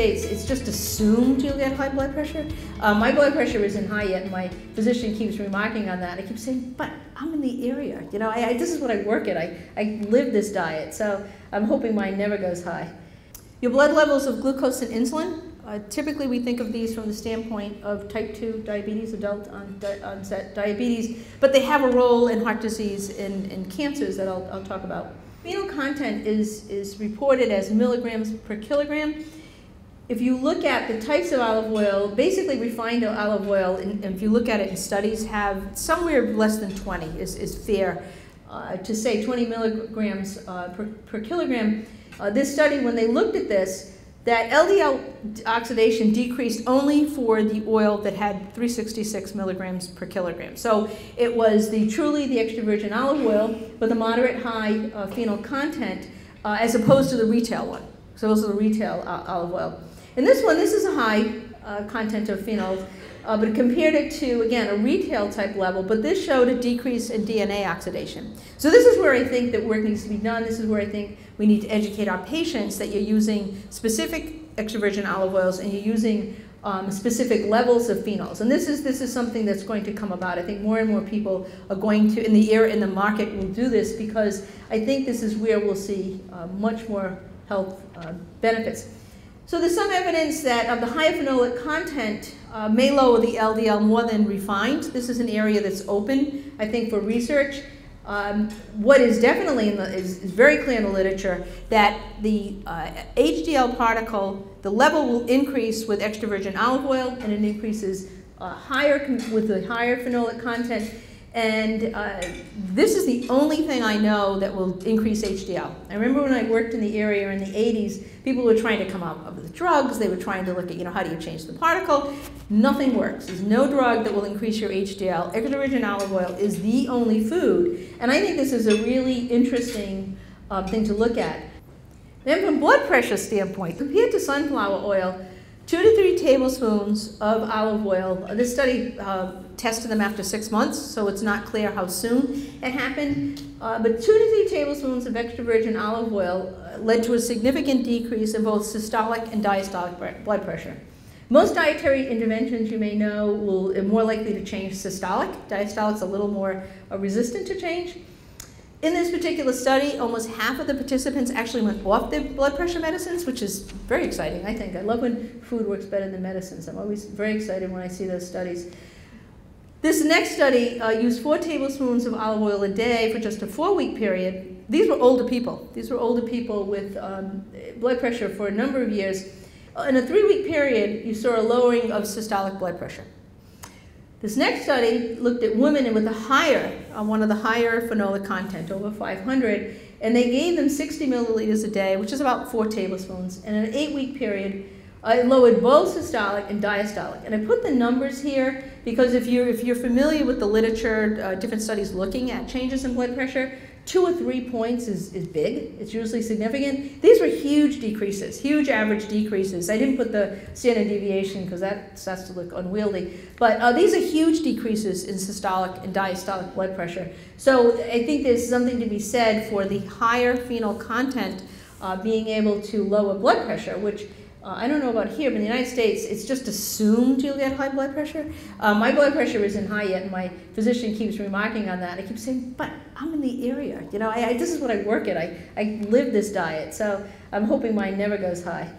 States, it's just assumed you'll get high blood pressure. Uh, my blood pressure isn't high yet, and my physician keeps remarking on that. I keep saying, but I'm in the area. You know, I, I, this is what I work at. I, I live this diet, so I'm hoping mine never goes high. Your blood levels of glucose and insulin. Uh, typically, we think of these from the standpoint of type 2 diabetes, adult onset diabetes, but they have a role in heart disease and, and cancers that I'll, I'll talk about. Phenol content is, is reported as milligrams per kilogram. If you look at the types of olive oil, basically refined olive oil, and if you look at it in studies, have somewhere less than 20 is, is fair. Uh, to say 20 milligrams uh, per, per kilogram, uh, this study, when they looked at this, that LDL oxidation decreased only for the oil that had 366 milligrams per kilogram. So it was the truly the extra virgin olive oil with a moderate high uh, phenol content uh, as opposed to the retail one. So those are the retail uh, olive oil. In this one, this is a high uh, content of phenols, uh, but compared it to, again, a retail type level, but this showed a decrease in DNA oxidation. So this is where I think that work needs to be done. This is where I think we need to educate our patients that you're using specific extra virgin olive oils and you're using um, specific levels of phenols. And this is, this is something that's going to come about. I think more and more people are going to, in the air, in the market, will do this because I think this is where we'll see uh, much more health uh, benefits. So there's some evidence that of the higher phenolic content uh, may lower the LDL more than refined. This is an area that's open, I think, for research. Um, what is definitely in the, is, is, very clear in the literature that the uh, HDL particle, the level will increase with extra virgin olive oil, and it increases uh, higher with the higher phenolic content and uh, this is the only thing I know that will increase HDL. I remember when I worked in the area in the 80s, people were trying to come up with drugs. They were trying to look at, you know, how do you change the particle? Nothing works. There's no drug that will increase your HDL. Extra virgin olive oil is the only food. And I think this is a really interesting uh, thing to look at. Then from blood pressure standpoint, compared to sunflower oil, two to three tablespoons of olive oil. This study uh, tested them after six months, so it's not clear how soon it happened. Uh, but two to three tablespoons of extra virgin olive oil uh, led to a significant decrease in both systolic and diastolic blood pressure. Most dietary interventions, you may know, will are more likely to change systolic. Diastolic's a little more uh, resistant to change. In this particular study, almost half of the participants actually went off their blood pressure medicines, which is very exciting, I think. I love when food works better than medicines. I'm always very excited when I see those studies. This next study uh, used four tablespoons of olive oil a day for just a four-week period. These were older people. These were older people with um, blood pressure for a number of years. In a three-week period, you saw a lowering of systolic blood pressure. This next study looked at women with a higher, uh, one of the higher phenolic content, over 500, and they gave them 60 milliliters a day, which is about four tablespoons. And in an eight-week period, uh, it lowered both systolic and diastolic. And I put the numbers here because if you're, if you're familiar with the literature, uh, different studies looking at changes in blood pressure, two or three points is, is big. It's usually significant. These were huge decreases, huge average decreases. I didn't put the standard deviation because that starts to look unwieldy. But uh, these are huge decreases in systolic and diastolic blood pressure. So I think there's something to be said for the higher phenol content uh, being able to lower blood pressure, which uh, I don't know about here, but in the United States, it's just assumed you'll get high blood pressure. Uh, my blood pressure isn't high yet, and my physician keeps remarking on that. I keep saying, but I'm in the area. You know, I, I, this is what I work at. I, I live this diet, so I'm hoping mine never goes high.